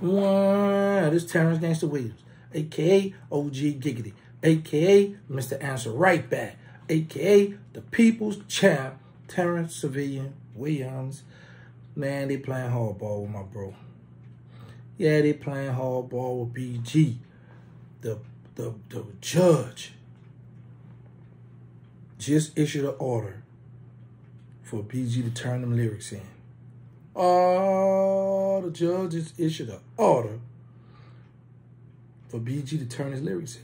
One, this Terrance Gangsta Williams, aka OG Giggity, aka Mr. Answer Right Back, aka the People's Champ, Terrance Civilian Williams. Man, they playing hardball with my bro. Yeah, they playing hardball with BG. The the the judge just issued an order for BG to turn them lyrics in. Oh, the judges issued an order for BG to turn his lyrics in.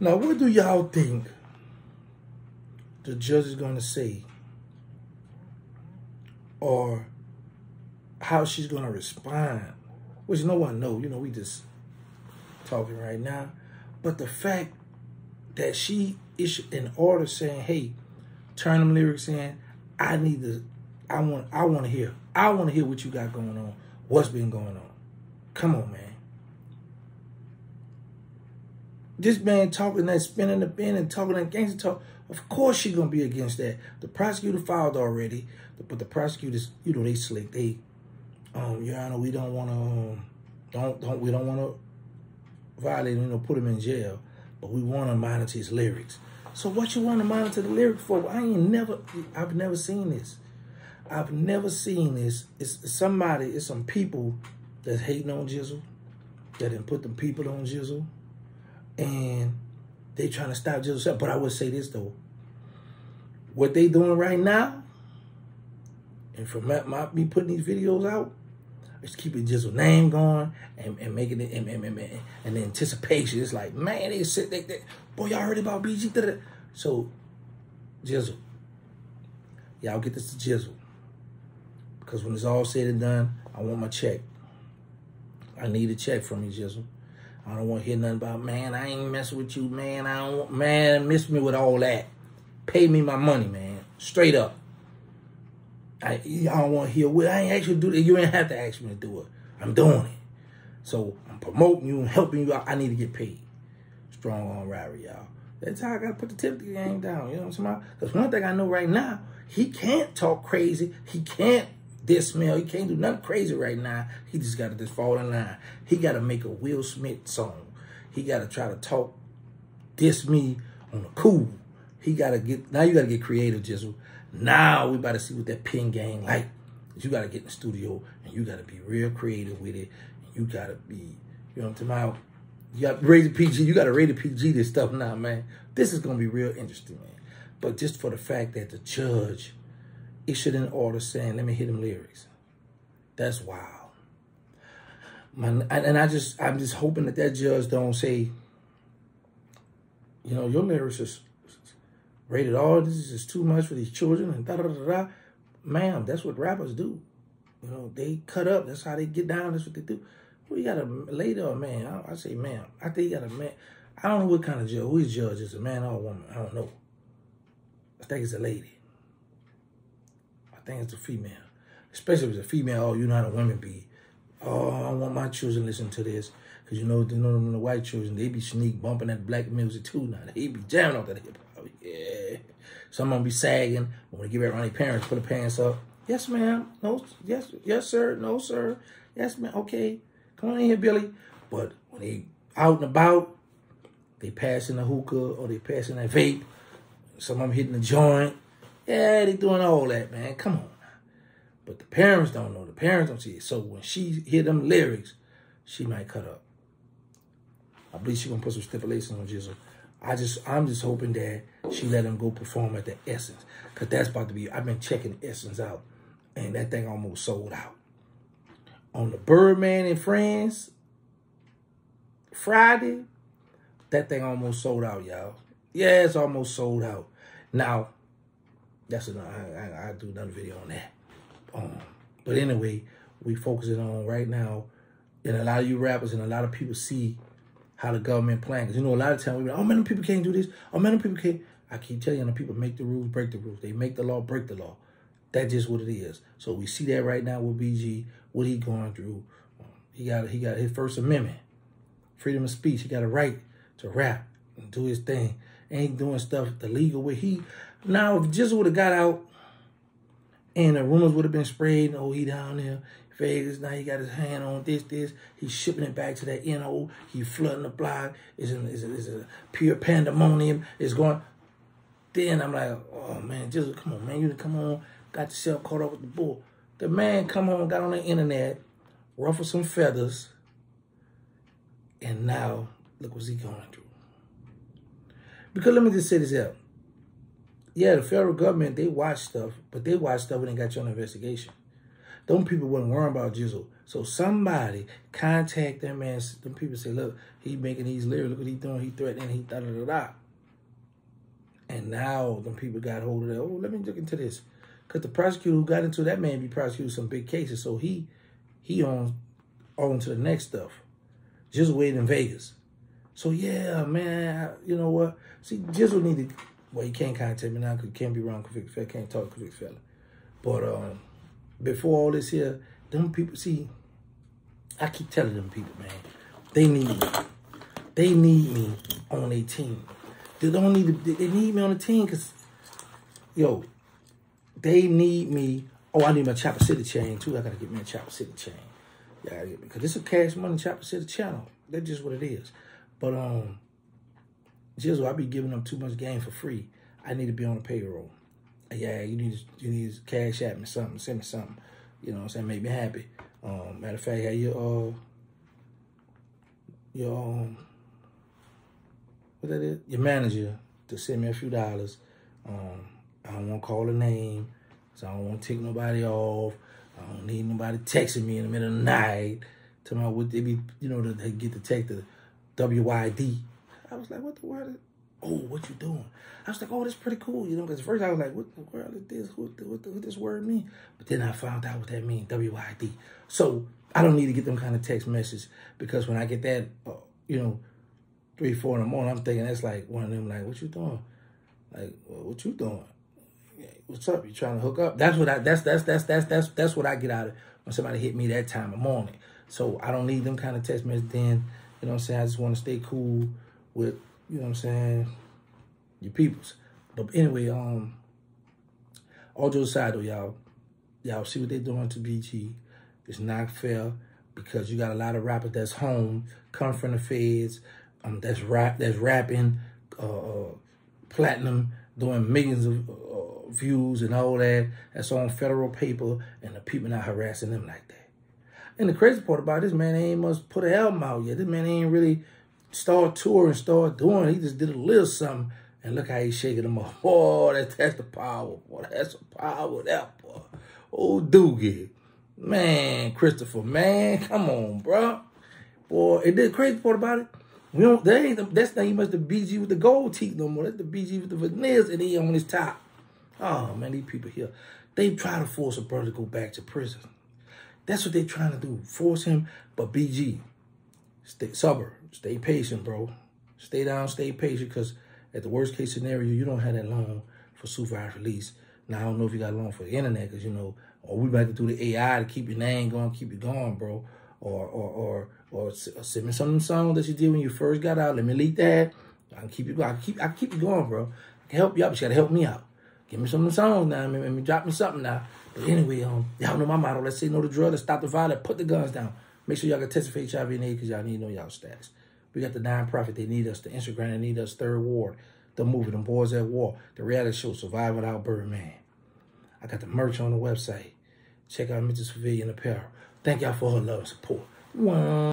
Now, what do y'all think the judge is going to say or how she's going to respond? Which no one know. You know, we just talking right now. But the fact that she issued an order saying, hey, turn them lyrics in, I need to, I want, I want to hear, I want to hear what you got going on, what's been going on. Come on, man. This man talking that spinning the bin and talking that gangster talk, of course she gonna be against that. The prosecutor filed already, but the prosecutors, you know, they slick. They, um, Your Honor, we don't want to, um, don't, don't, we don't want to violate him, you know, put him in jail, but we want to monitor his lyrics. So what you want to monitor the lyrics for? I ain't never, I've never seen this. I've never seen this. It's somebody, it's some people that's hating on Jizzle, that didn't put them people on Jizzle, and they trying to stop Jizzle. But I would say this though, what they doing right now, and from my, my, me putting these videos out, is keeping Jizzle name going and, and making it and, and, and, and, the anticipation. It's like, man, they sit they, they boy, y'all heard about BG. So, Jizzle, y'all get this to Jizzle. Because when it's all said and done, I want my check. I need a check from you, Jizzle. I don't want to hear nothing about, man, I ain't messing with you, man. I don't want, man, miss me with all that. Pay me my money, man. Straight up. I, I don't want to hear, well, I ain't actually do that. You ain't have to ask me to do it. I'm doing it. So I'm promoting you and helping you out. I need to get paid. Strong on Ryrie, y'all. That's how I got to put the tip game down. You know what I'm saying? Because one thing I know right now, he can't talk crazy. He can't dismail. He can't do nothing crazy right now. He just got to just fall in line. He got to make a Will Smith song. He got to try to talk, this me on the cool. He got to get, now you got to get creative, Jizzle. Now we about to see what that pin game like. You got to get in the studio and you got to be real creative with it. You got to be, you know what I'm talking about? You gotta rated PG. You got to rated PG this stuff now, man. This is going to be real interesting, man. But just for the fact that the judge issued an order saying, let me hear them lyrics. That's wild. Man, and I just, I'm just hoping that that judge don't say, you know, your lyrics is rated R. This is too much for these children and da da da da. Ma'am, that's what rappers do. You know, they cut up. That's how they get down. That's what they do. Well, you got a lady or a man? I, I say ma'am. I think you got a man. I don't know what kind of judge. Who is judge? Is a man or a woman? I don't know. I think it's a lady. Think it's a female. Especially if it's a female, oh, you know how the women be. Oh, I want my children to listen to this. Because you know, you know the white children, they be sneak bumping that black music too now. They be jamming off that hip hop. Oh, yeah. Some of them be sagging. When they get around their parents, put the pants up. Yes, ma'am. No, yes, yes, sir. No, sir. Yes, ma'am. Okay. Come on in here, Billy. But when they out and about, they passing the hookah or they passing that vape. Some of them hitting the joint. Yeah, they doing all that, man. Come on. But the parents don't know. The parents don't see it. So when she hear them lyrics, she might cut up. I believe she gonna put some stipulations on Jizzle. I just, I'm just hoping that she let him go perform at the Essence. Because that's about to be, I've been checking Essence out. And that thing almost sold out. On the Birdman and Friends, Friday, that thing almost sold out, y'all. Yeah, it's almost sold out. Now, that's enough. I, I, I do another video on that. Um, but anyway, we focusing on right now, and a lot of you rappers and a lot of people see how the government playing. Because, you know, a lot of times, we oh, man, people can't do this. Oh, man, people can't. I keep telling you, the people make the rules, break the rules. They make the law, break the law. That's just what it is. So we see that right now with BG, what he going through. He got he got his First Amendment, freedom of speech. He got a right to rap and do his thing. Ain't doing stuff the legal way. He now if Jizzle would have got out and the rumors would have been sprayed, oh he down there, Vegas. Now he got his hand on this, this. He's shipping it back to that NO. He flooding the block. It's, a, it's a pure pandemonium. It's going. Then I'm like, oh man, just come on, man. You come on. Got yourself caught up with the bull. The man come on, got on the internet, ruffled some feathers, and now look what's he going through. Because let me just say this out. Yeah, the federal government, they watch stuff, but they watch stuff when they got you on investigation. Them people wasn't worrying about Jizzle. So somebody contact them man. Them people say, look, he making these lyrics. Look what he doing. He threatening. He da da da da. And now them people got hold of that. Oh, let me look into this. Because the prosecutor who got into that man be prosecuting some big cases. So he he on, on to the next stuff. Just waiting in Vegas. So yeah, man, you know what? See, Jizzle need to, well, he can't contact me now because can't be wrong convicted fella, can't talk convicted fella. But um, before all this here, them people, see, I keep telling them people, man, they need me. They need me on a team. They don't need to, they need me on the team because, yo, they need me. Oh, I need my Chopper City chain too. I gotta get me a Chopper City chain. Yeah, because this is a cash money Chopper City channel. That's just what it is. But um, Jizzle, I be giving them too much game for free. I need to be on the payroll. Yeah, you need to, you need to cash at me something, send me something. You know what I'm saying? Make me happy. Um, matter of fact, have your uh your um what that is? Your manager to send me a few dollars. Um, I don't want to call a name, so I don't want to take nobody off. I don't need nobody texting me in the middle of the night. Tell me what they be, you know, to get the text the WYD. I was like, what the world? Oh, what you doing? I was like, oh, that's pretty cool, you know, because first I was like, what the world is this? What, the, what, the, what this word mean? But then I found out what that means, WYD. So I don't need to get them kind of text messages because when I get that, uh, you know, three, four in the morning, I'm thinking that's like one of them, like, what you doing? Like, well, what you doing? What's up? You trying to hook up? That's what I. That's that's that's that's that's that's what I get out of when somebody hit me that time of morning. So I don't need them kind of text messages. Then you know what I'm saying. I just want to stay cool with you know what I'm saying your peoples. But anyway, um, all jokes aside though, y'all, y'all see what they're doing to BG. It's not fair because you got a lot of rappers that's home, come from the feds, um, that's rap, that's rapping, uh, uh platinum, doing millions of uh, views and all that. That's on federal paper, and the people not harassing them like that. And the crazy part about this man ain't must put an album out yet. This man ain't really start touring, start doing. He just did a little something, and look how he's shaking them up. Oh, boy, that's, the power. Boy, that's the power that boy. Oh, Doogie. Man, Christopher, man, come on, bro. Boy, and the crazy part about it, we don't, that ain't the, that's not even the BG with the gold teeth no more. That's the BG with the veneers and he on his top. Oh, man, these people here, they try to force a brother to go back to prison. That's what they're trying to do, force him. But BG, stay sober, stay patient, bro. Stay down, stay patient, because at the worst case scenario, you don't have that loan for supervised release. Now, I don't know if you got loan for the internet, because, you know, or we about to do the AI to keep your name going, keep it going, bro. Or, or, or, or send me some songs that you did when you first got out. Let me leak that. I can keep you going. I can keep, I can keep you going, bro. I can help you out, but you got to help me out. Give me some of the songs now. Let me drop me something now. Anyway, um, y'all know my motto. Let's say no to drug. Let's stop the violence. Put the guns down. Make sure y'all can test for HIV and AIDS because y'all need to know y'all status. We got the nonprofit. They need us. The Instagram. They need us. Third Ward. The movie. The Boys at War. The reality show. Survive Without Birdman. I got the merch on the website. Check out Mrs. Civilian Apparel. Thank y'all for her love and support. One.